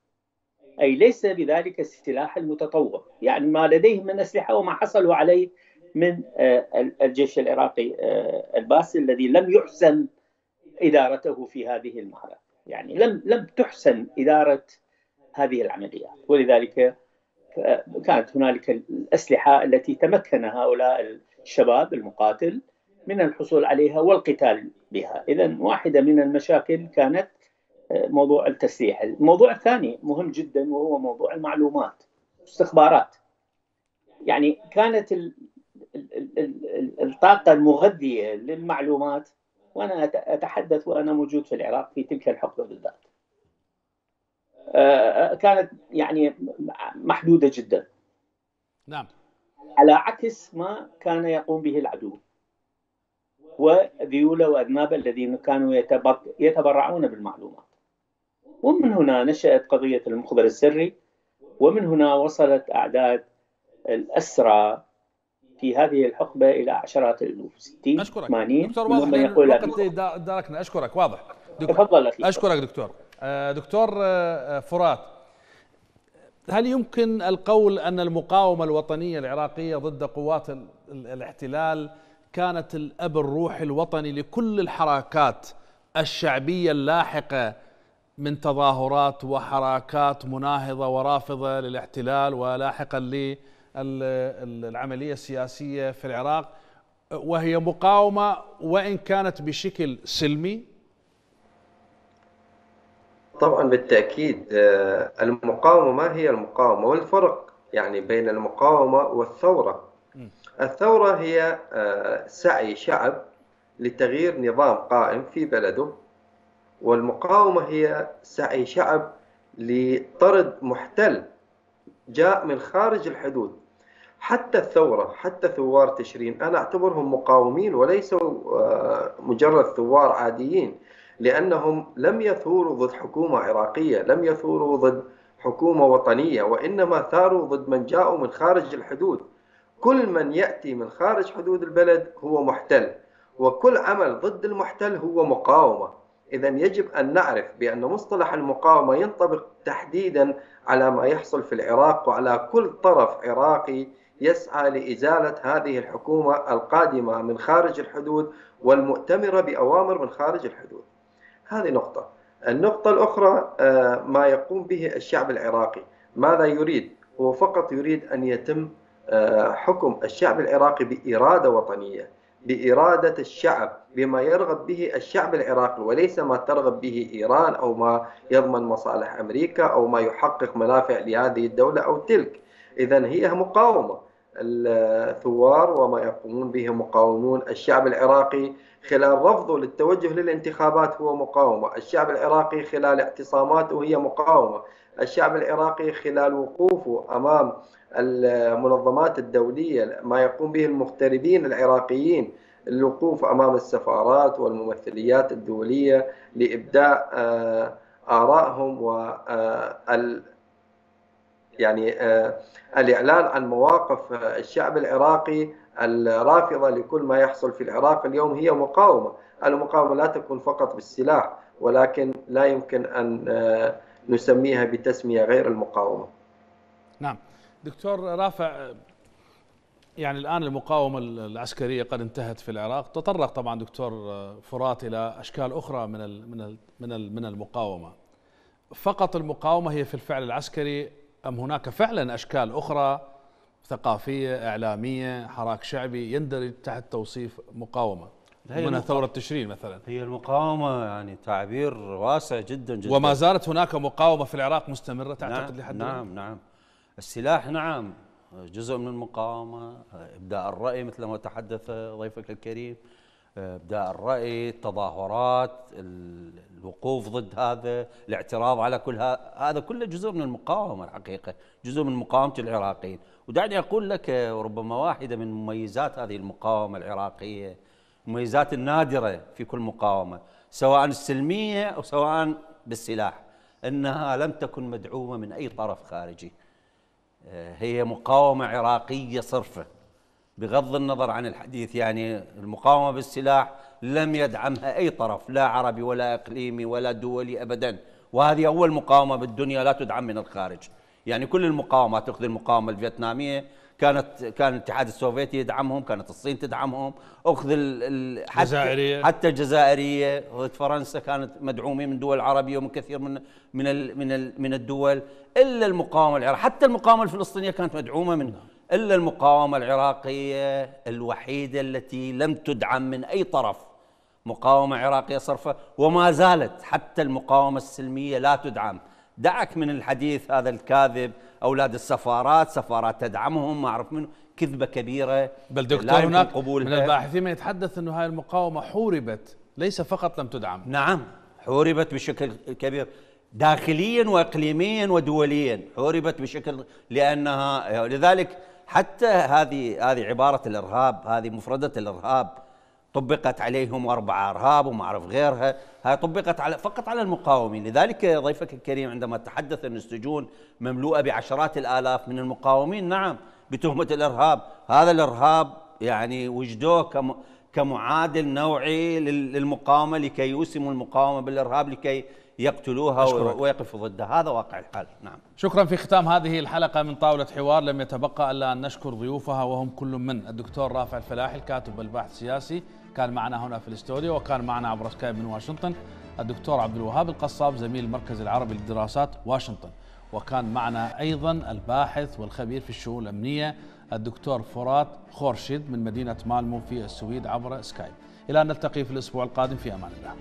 أي ليس بذلك السلاح المتطور يعني ما لديهم من أسلحة وما حصلوا عليه من آه، الجيش العراقي آه، الباسل الذي لم يحسن إدارته في هذه المعركة يعني لم لم تحسن إدارة هذه العمليات ولذلك كانت هنالك الأسلحة التي تمكن هؤلاء الشباب المقاتل من الحصول عليها والقتال بها. إذا واحدة من المشاكل كانت موضوع التسليح الموضوع الثاني مهم جدا وهو موضوع المعلومات استخبارات. يعني كانت الطاقة المغذية للمعلومات وأنا أتحدث وأنا موجود في العراق في تلك الحقبة بالذات. آه، كانت يعني محدودة جدا. نعم. على عكس ما كان يقوم به العدو وذيوله وأذناب الذين كانوا يتبرعون بالمعلومات. ومن هنا نشأت قضية المخبر السري ومن هنا وصلت أعداد الأسرى في هذه الحقبة إلى عشرات الألوف 60 أشكرك. 80 دكتور واضح يقول الوقت داركنا. أشكرك. واضح. تفضل أخي. أشكرك دكتور. آه، دكتور آه، فرات هل يمكن القول أن المقاومة الوطنية العراقية ضد قوات الاحتلال كانت الأب الروحي الوطني لكل الحركات الشعبية اللاحقة من تظاهرات وحركات مناهضة ورافضة للاحتلال ولاحقا للعملية السياسية في العراق وهي مقاومة وإن كانت بشكل سلمي؟ طبعا بالتأكيد آه، المقاومة ما هي المقاومة والفرق يعني بين المقاومة والثورة. الثورة هي آه، سعي شعب لتغيير نظام قائم في بلده. والمقاومة هي سعي شعب لطرد محتل جاء من خارج الحدود. حتى الثورة حتى ثوار تشرين أنا أعتبرهم مقاومين وليسوا آه، مجرد ثوار عاديين لأنهم لم يثوروا ضد حكومة عراقية لم يثوروا ضد حكومة وطنية وإنما ثاروا ضد من جاءوا من خارج الحدود. كل من يأتي من خارج حدود البلد هو محتل وكل عمل ضد المحتل هو مقاومة. إذا يجب أن نعرف بأن مصطلح المقاومة ينطبق تحديدا على ما يحصل في العراق وعلى كل طرف عراقي يسعى لإزالة هذه الحكومة القادمة من خارج الحدود والمؤتمرة بأوامر من خارج الحدود. هذه نقطة. النقطة الأخرى آه، ما يقوم به الشعب العراقي. ماذا يريد؟ هو فقط يريد أن يتم آه، حكم الشعب العراقي بإرادة وطنية. بإرادة الشعب بما يرغب به الشعب العراقي وليس ما ترغب به إيران أو ما يضمن مصالح أمريكا أو ما يحقق منافع لهذه الدولة أو تلك. إذا هي مقاومة. الثوار وما يقومون به مقاومون الشعب العراقي خلال رفضه للتوجه للانتخابات هو مقاومة. الشعب العراقي خلال اعتصاماته هي مقاومة. الشعب العراقي خلال وقوفه أمام المنظمات الدولية ما يقوم به المغتربين العراقيين الوقوف أمام السفارات والممثليات الدولية لإبداء آه، آرائهم و آه، يعني آه، الإعلان عن مواقف الشعب العراقي الرافضة لكل ما يحصل في العراق اليوم هي مقاومة. المقاومة لا تكون فقط بالسلاح ولكن لا يمكن أن نسميها بتسمية غير المقاومة. نعم. دكتور رافع يعني الآن المقاومة العسكرية قد انتهت في العراق. تطرق طبعا دكتور فرات إلى أشكال أخرى من من من من المقاومة. فقط المقاومة هي في الفعل العسكري أم هناك فعلا أشكال أخرى ثقافية إعلامية حراك شعبي يندرج تحت توصيف مقاومة؟ من ثورة تشرين مثلا. هي المقاومة يعني تعبير واسع جدا جدا. وما زالت هناك مقاومة في العراق مستمرة تعتقد نعم لحد نعم نعم. السلاح نعم جزء من المقاومة إبداء الرأي مثل ما تحدث ضيفك الكريم إبداء الرأي التظاهرات الوقوف ضد هذا الاعتراض على كل هذا هذا كله جزء من المقاومة الحقيقة جزء من مقاومة العراقيين. ودعني أقول لك وربما واحدة من مميزات هذه المقاومة العراقية المميزات النادرة في كل مقاومة سواء السلمية أو سواء بالسلاح أنها لم تكن مدعومة من أي طرف خارجي. آه، هي مقاومة عراقية صرفة بغض النظر عن الحديث يعني المقاومة بالسلاح لم يدعمها أي طرف لا عربي ولا إقليمي ولا دولي أبدا. وهذه أول مقاومة بالدنيا لا تدعم من الخارج. يعني كل المقاومات تأخذ المقاومة الفيتنامية كانت كان الاتحاد السوفيتي يدعمهم كانت الصين تدعمهم. أخذ ال حتى الجزائرية. حتى الجزائرية فرنسا كانت مدعومة من دول عربية ومن كثير من من ال من ال من الدول. إلا المقاومة العراقية. حتى المقاومة الفلسطينية كانت مدعومة من إلا المقاومة العراقية الوحيدة التي لم تدعم من أي طرف. مقاومة عراقية صرفة. وما زالت حتى المقاومة السلمية لا تدعم. دعك من الحديث هذا الكاذب أولاد السفارات سفارات تدعمهم ما أعرف منه كذبة كبيرة. بل دكتور هناك قبولها. من الباحثين يتحدث إنه هاي المقاومة حوربت ليس فقط لم تدعم. نعم حوربت بشكل كبير داخليا واقليميا ودوليا حوربت بشكل لأنها لذلك حتى هذه هذه عبارة الإرهاب هذه مفردة الإرهاب طبقت عليهم أربعة أرهاب وما أعرف غيرها. هاي طبقت على فقط على المقاومين. لذلك ضيفك الكريم عندما تحدث أن السجون مملوءة بعشرات الآلاف من المقاومين نعم بتهمة الإرهاب. هذا الإرهاب يعني وجدوه كمعادل نوعي للمقاومة لكي يوسموا المقاومة بالإرهاب لكي يقتلوها ويقفوا ضدها هذا واقع الحال. نعم. شكرا في ختام هذه الحلقة من طاولة حوار. لم يتبقى إلا أن نشكر ضيوفها وهم كل من الدكتور رافع الفلاحي الكاتب والباحث السياسي كان معنا هنا في الاستوديو وكان معنا عبر سكايب من واشنطن الدكتور عبد الوهاب القصاب زميل المركز العربي للدراسات واشنطن. وكان معنا أيضا الباحث والخبير في الشؤون الأمنية الدكتور فرات خورشيد من مدينة مالمو في السويد عبر سكايب. إلى أن نلتقي في الأسبوع القادم في أمان الله.